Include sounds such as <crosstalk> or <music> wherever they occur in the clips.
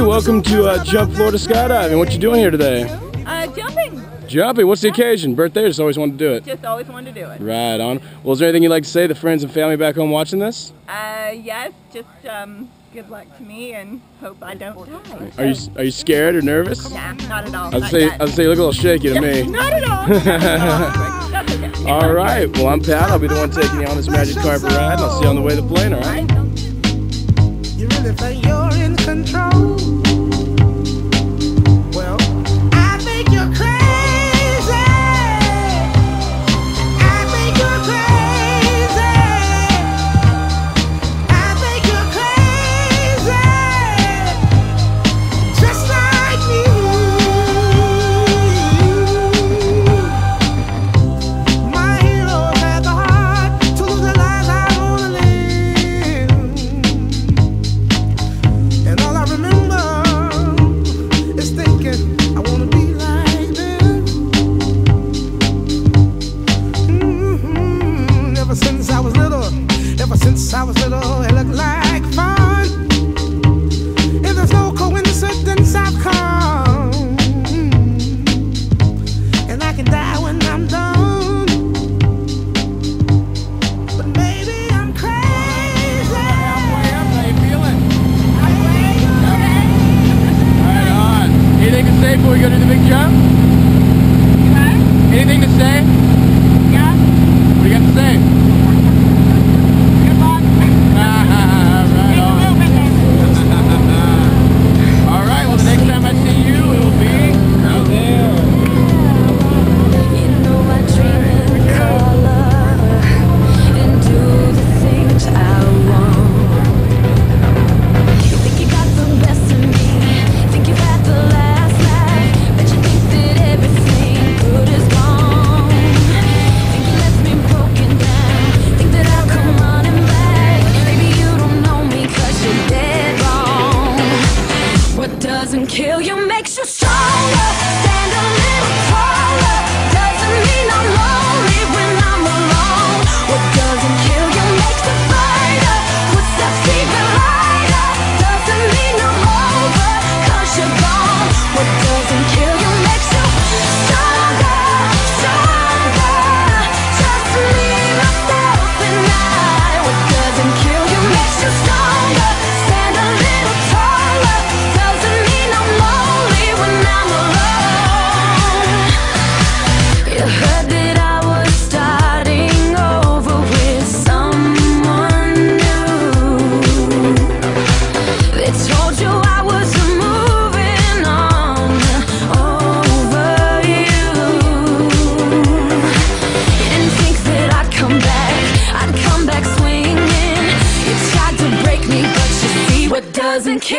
Welcome to uh, Jump Florida Skydiving. What you doing here today? Uh, jumping. Jumping. What's the occasion? Birthday? Just always wanted to do it. Just always wanted to do it. Right on. Well, is there anything you'd like to say to friends and family back home watching this? Uh, yes. Just um, good luck to me and hope I don't die. Are you are you scared or nervous? Yeah, not at all. I'd say. I'd say you look a little shaky to me. <laughs> not at all. <laughs> <laughs> All right. Well, I'm Pat. I'll be the one taking you on this magic carpet ride, I'll see you on the way to the plane. All right. You really think you're in control? Okay. Anything to say?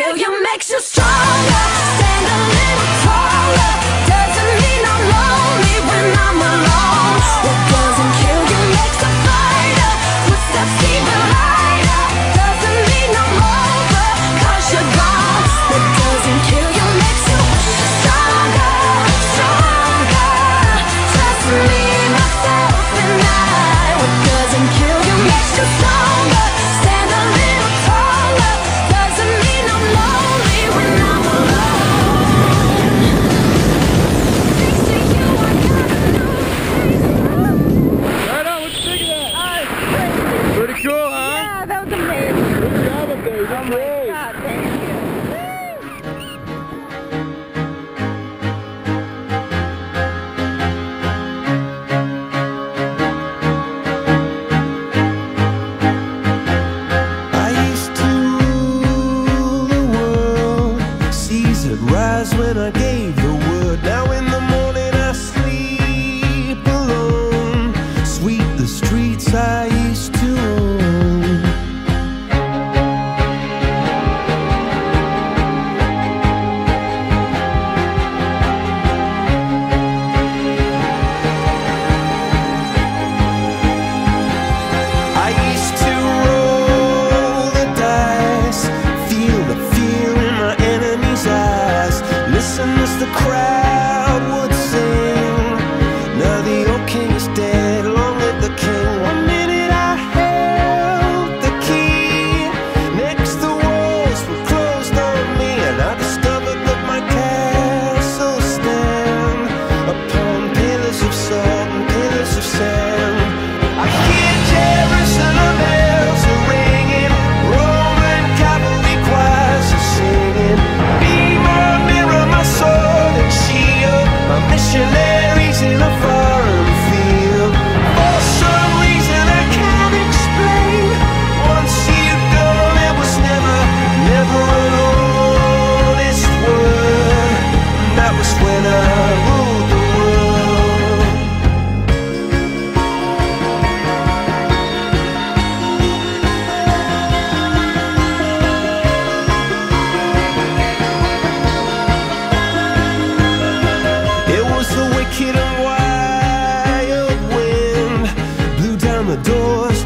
Failure makes you stronger. Stand a little taller. Doesn't mean I'm lonely when I'm alone. Lovely.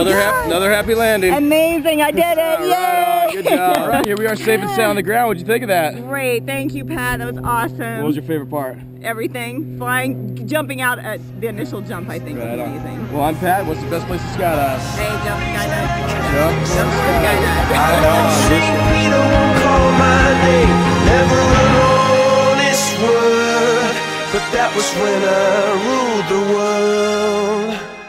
another, hap- another happy landing. Amazing, I did it! All right, Yay! on. Good job. All <laughs> right, here we are, safe and sound on the ground. What'd you think of that? Great, thank you, Pat. That was awesome. What was your favorite part? Everything, flying, jumping out at the initial jump, I think Right was on. amazing. Well, I'm Pat. What's the best place to skydive? Hey, jump skydive. Jump, Jump skydive. I know. on this St. one. Peter won't call my name, never an honest word. But that was when I ruled the world.